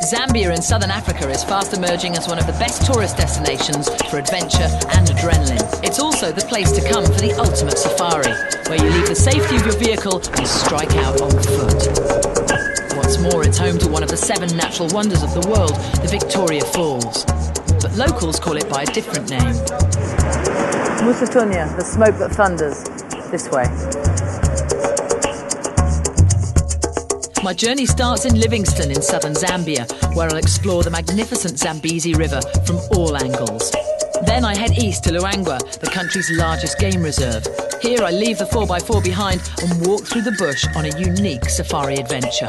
Zambia in southern Africa is fast emerging as one of the best tourist destinations for adventure and adrenaline. It's also the place to come for the ultimate safari, where you leave the safety of your vehicle and strike out on foot. What's more, it's home to one of the seven natural wonders of the world, the Victoria Falls. But locals call it by a different name. Mosi-oa-Tunya, the smoke that thunders. This way. My journey starts in Livingstone in southern Zambia, where I'll explore the magnificent Zambezi River from all angles. Then I head east to Luangwa, the country's largest game reserve. Here I leave the 4x4 behind and walk through the bush on a unique safari adventure.